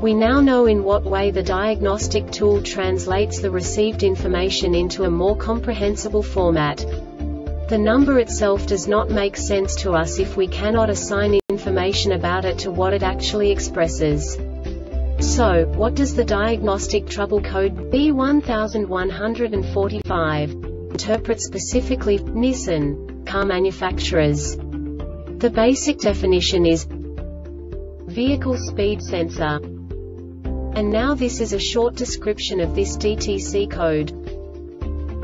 We now know in what way the diagnostic tool translates the received information into a more comprehensible format. The number itself does not make sense to us if we cannot assign information about it to what it actually expresses. So, what does the diagnostic trouble code B1145 interpret specifically Nissan car manufacturers? The basic definition is vehicle speed sensor. And now this is a short description of this DTC code.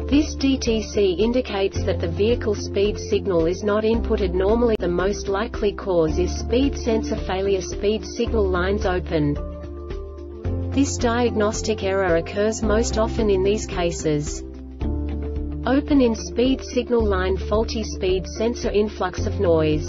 This DTC indicates that the vehicle speed signal is not inputted normally. The most likely cause is speed sensor failure speed signal lines open. This diagnostic error occurs most often in these cases. Open in speed signal line faulty speed sensor influx of noise.